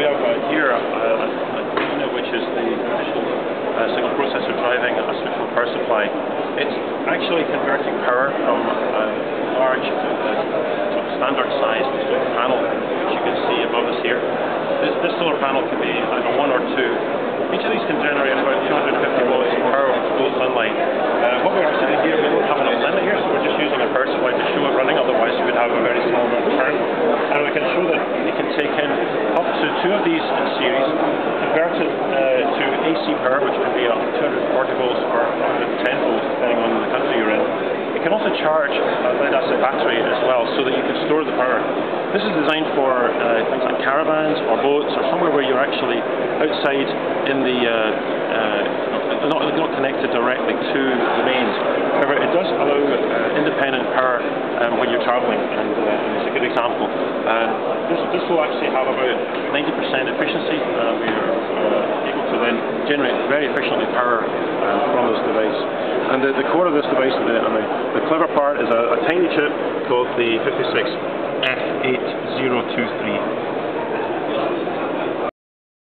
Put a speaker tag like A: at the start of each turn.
A: we have uh, here a, a, unit which is the initial uh, single processor driving a special power supply. It's actually converting power from a large to uh, a standard sized solar panel, which you can see above us here. This, this solar panel can be either one or two. Each of these can generate about 250 watts of power with full sunlight. Uh, what we're sitting here, we don't have a limit here, so we're just using a power supply to show it running, otherwise you would have a very small amount of current. And we can show that it can take in two of these in series, convert it uh, to AC power, which can be up to 240 volts or 110 volts, depending on the country you're in. It can also charge a lead acid battery as well, so that you can store the power. This is designed for uh, things like caravans or boats or somewhere where you're actually outside in the uh, uh, not, not connected directly to the mains. However, it does allow uh, independent power um, when you're travelling, and, uh, and it's a good example. Uh, this, this will actually have about 90% efficiency. Uh, we are uh, able to then generate very efficiently power um, from this device. And the, the core of this device, and the, and the, the clever part, is a, a tiny chip called the 56F8023.